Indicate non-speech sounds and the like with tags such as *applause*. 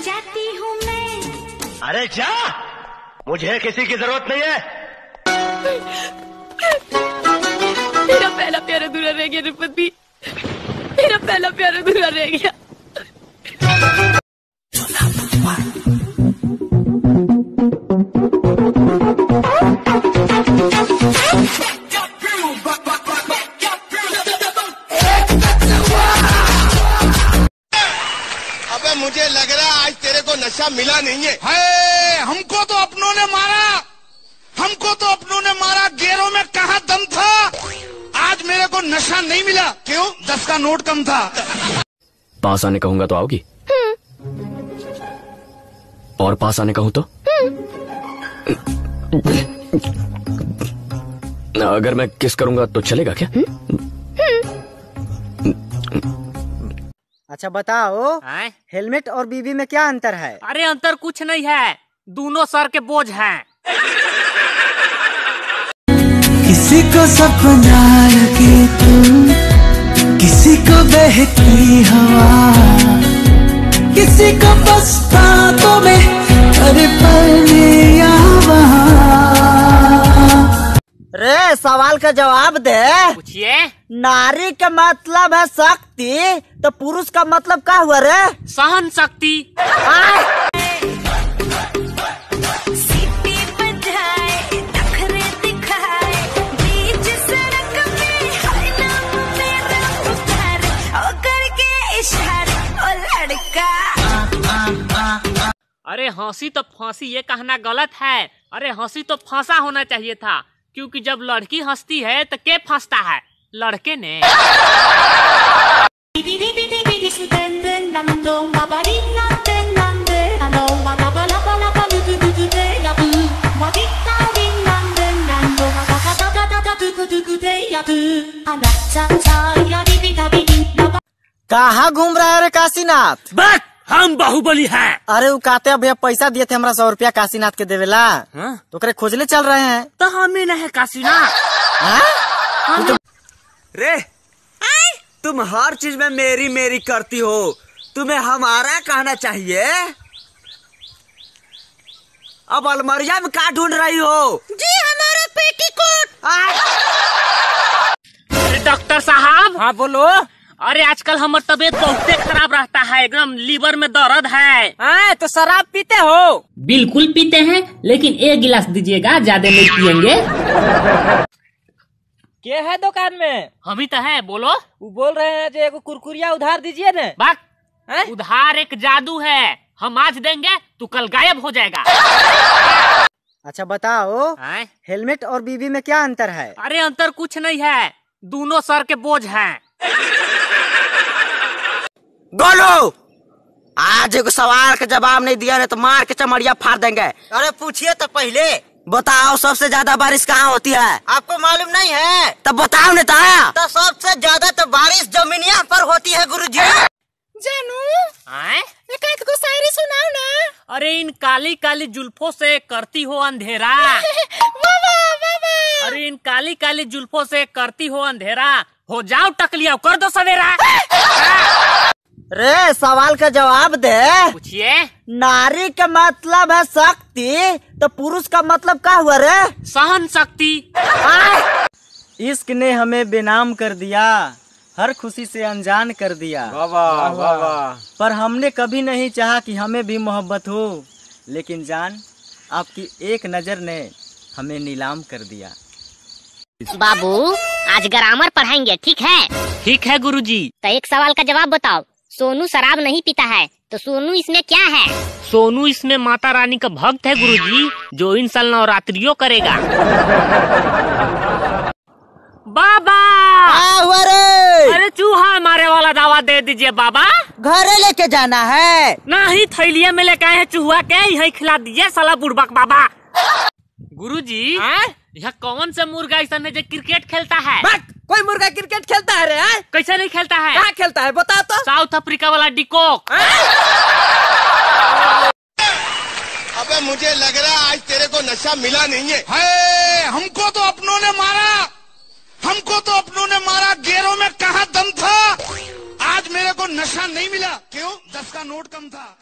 जाती हूँ मैं। अरे जा मुझे किसी की ज़रूरत नहीं है। मेरा पहला प्यार अधूरा रह गया रिपति मेरा पहला प्यार अधूरा रह गया। मुझे लग रहा है आज तेरे को नशा मिला नहीं है। है हमको तो अपनों ने मारा। हमको तो अपनों ने मारा गेरों में कहा दम था। आज मेरे को नशा नहीं मिला। क्यों? दस का नोट कम था। पास आने कहूँगा तो आओगी? और पास आने कहूँ तो? अगर मैं किस करूँगा तो चलेगा क्या? अच्छा बताओ हेलमेट और बीबी में क्या अंतर है? अरे अंतर कुछ नहीं है। दोनों सर के बोझ हैं। किसी को सपना लगे तुम किसी को बहती हवा किसी को बस बातों में अरे पल या रे सवाल का जवाब दे। पूछिए। नारी का मतलब है शक्ति तो पुरुष का मतलब क्या हुआ रे? सहन शक्ति। अरे हँसी तो फांसी ये कहना गलत है। अरे हँसी तो फांसा होना चाहिए था। क्योंकि जब लड़की हंसती है तो के फंसता है। लड़के ने। कहा घूम रहा है रे काशीनाथ? बस। हम बाहुबली है। अरे वो कहते भैया पैसा दिए थे हमारा सौ रुपया काशीनाथ के देवेला हाँ? तो ओकरे खोजले चल रहे हैं। तो हम ही नहीं काशीनाथ। हाँ? रे तुम हर चीज़ में मेरी मेरी करती हो। तुम्हें हमारा कहना चाहिए। अब अलमरिया में क्या ढूंढ रही हो? जी हमारा पेटीकोट। डॉक्टर साहब। हाँ बोलो। अरे आजकल हमार तबीयत बहुत खराब रहता है एकदम लीवर में दर्द है। हाँ, तो शराब पीते हो? बिल्कुल पीते हैं लेकिन एक गिलास दीजिएगा ज़्यादा नहीं पियेंगे। के है दुकान में? हम ही तो है बोलो। वो बोल रहे हैं जो एगो कुरकुरिया उधार दीजिए न। बात उधार एक जादू है। हम आज देंगे तो कल गायब हो जाएगा। अच्छा बताओ हेलमेट और बीबी में क्या अंतर है? अरे अंतर कुछ नहीं है दोनों सर के बोझ हैं। गोलू आज एगो सवाल का जवाब नहीं दिया नहीं तो मार के चमड़िया फाड़ देंगे। अरे पूछिए तो पहले। बताओ सबसे ज़्यादा बारिश कहाँ होती है? आपको मालूम नहीं है? तब बताओ नहीं तो तो सबसे ज़्यादा तो बारिश जमीनिया पर होती है गुरु जी जानू हैं? एक को शायरी सुनाओ ना। अरे इन काली काली जुल्फों से करती हो अंधेरा। *laughs* वाह वाह अरे इन काली काली जुल्फों से करती हो अंधेरा। हो जाओ टकलिया कर दो सवेरा। *laughs* रे सवाल का जवाब दे। पूछिए। नारी का मतलब है शक्ति तो पुरुष का मतलब क्या हुआ रे? सहन शक्ति। इश्क ने हमें बेनाम कर दिया हर खुशी से अनजान कर दिया। पर हमने कभी नहीं चाहा कि हमें भी मोहब्बत हो लेकिन जान आपकी एक नज़र ने हमें नीलाम कर दिया। बाबू आज ग्रामर पढ़ाएँगे ठीक है? ठीक है गुरुजी। तो एक सवाल का जवाब बताओ। सोनू शराब नहीं पीता है तो सोनू इसमें क्या है? सोनू इसमें माता रानी का भक्त है गुरुजी जो इन साल नवरात्रियों करेगा। बाबा! हुआ रे। अरे चूहा मारे वाला दावा दे दीजिए बाबा। घरे लेके जाना है। नहीं थैलिया में लेके आए हैं चूहा के यही खिला दीजिए साला बुड़बक बाबा। गुरुजी यह कौन सा मुर्गा ऐसा है जो क्रिकेट खेलता है? कोई मुर्गा क्रिकेट खेलता है रे हाँ? कैसे नहीं खेलता है? कहाँ खेलता है बता तो। साउथ अफ्रीका वाला डिकोक। अबे मुझे लग रहा है आज तेरे को नशा मिला नहीं है। है हमको तो अपनों ने मारा। हमको तो अपनों ने मारा गेरों में कहा दम था? आज मेरे को नशा नहीं मिला। क्यों? दस का नोट कम था।